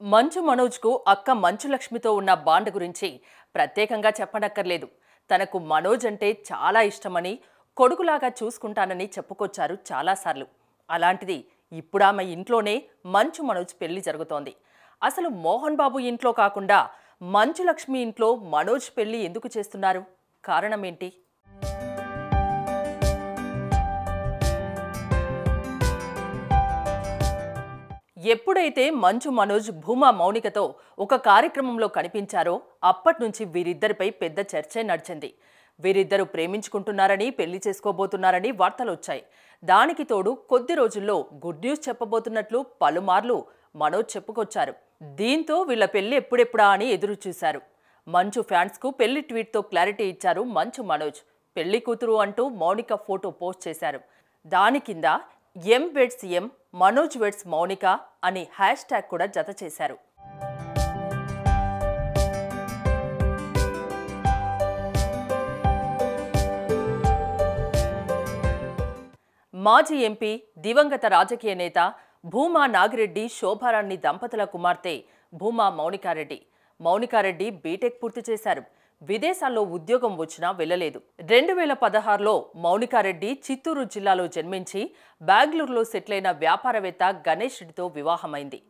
మంచు మనోజ్కు అక్క మంచు లక్ష్మితో ఉన్న బాండ్ గురించి ప్రత్యేకంగా చెప్పనక్కర్లేదు. తనకు మనోజ్ అంటే చాలా ఇష్టమని కొడుకులాగా చూసుకుంటానని చెప్పుకొచ్చారు చాలాసార్లు. అలాంటిది ఇప్పుడు ఆమె ఇంట్లోనే మంచు మనోజ్ పెళ్ళి జరుగుతోంది. అసలు మోహన్ బాబు ఇంట్లో కాకుండా మంచు లక్ష్మి ఇంట్లో మనోజ్ పెళ్ళి ఎందుకు చేస్తున్నారు? కారణం ఎప్పుడైతే మంచు మనోజ్ భూమా మౌనికతో ఒక కార్యక్రమంలో కనిపించారో అప్పటి నుంచి వీరిద్దరిపై పెద్ద చర్చే నడిచింది. వీరిద్దరూ ప్రేమించుకుంటున్నారని పెళ్ళి చేసుకోబోతున్నారని వార్తలు వచ్చాయి దానికి తోడు కొద్ది రోజుల్లో గుడ్ న్యూస్ చెప్పబోతున్నట్లు పలుమార్లు మనోజ్ చెప్పుకొచ్చారు. దీంతో వీళ్ళ పెళ్ళి ఎప్పుడెప్పుడా అని ఎదురు చూశారు మంచు ఫ్యాన్స్కు పెళ్ళి ట్వీట్తో క్లారిటీ ఇచ్చారు మంచు మనోజ్. పెళ్ళి కూతురు అంటూ మౌనిక ఫోటో పోస్ట్ చేశారు. దాని కింద M weds M Manoj weds Mounika అని హ్యాష్ ట్యాగ్ కూడా జత చేశారు. మాజీ ఎంపీ దివంగత రాజకీయ నేత భూమా నాగిరెడ్డి శోభారాణి దంపతుల కుమార్తె భూమా మౌనికారెడ్డి. మౌనికారెడ్డి బీటెక్ పూర్తి చేశారు. విదేశాల్లో ఉద్యోగం వచ్చినా వెళ్ళలేదు. రెండు వేల పదహారులో మౌనికారెడ్డి చిత్తూరు జిల్లాలో జన్మించి బెంగళూరులో సెటిల్ అయిన వ్యాపారవేత్త గణేష్ రెడ్డితో వివాహమైంది.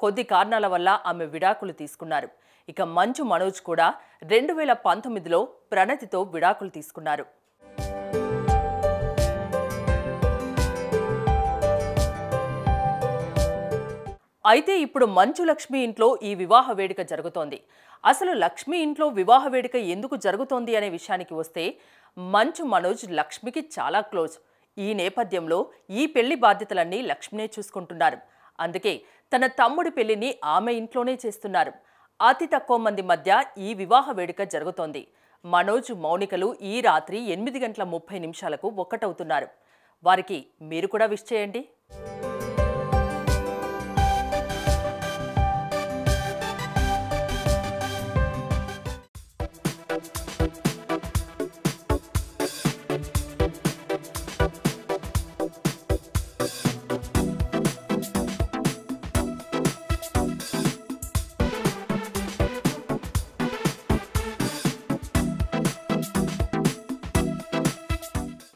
కొద్ది కారణాల వల్ల ఆమె విడాకులు తీసుకున్నారు. ఇక మంచు మనోజ్ కూడా రెండు వేల పంతొమ్మిదిలో ప్రణతితో విడాకులు తీసుకున్నారు. అయితే ఇప్పుడు మంచు లక్ష్మి ఇంట్లో ఈ వివాహ వేడుక జరుగుతోంది. అసలు లక్ష్మి ఇంట్లో వివాహ వేడుక ఎందుకు జరుగుతోంది అనే విషయానికి వస్తే మంచు మనోజ్ లక్ష్మికి చాలా క్లోజ్. ఈ నేపథ్యంలో ఈ పెళ్ళి బాధ్యతలన్నీ లక్ష్మినే చూసుకుంటున్నారు. అందుకే తన తమ్ముడి పెళ్ళిని ఆమె ఇంట్లోనే చేస్తున్నారు. అతి తక్కువ మంది మధ్య ఈ వివాహ వేడుక జరుగుతోంది. మనోజ్ మౌనికలు ఈ రాత్రి ఎనిమిది గంటల ముప్పై నిమిషాలకు ఒక్కటవుతున్నారు. వారికి మీరు కూడా విష్ చేయండి.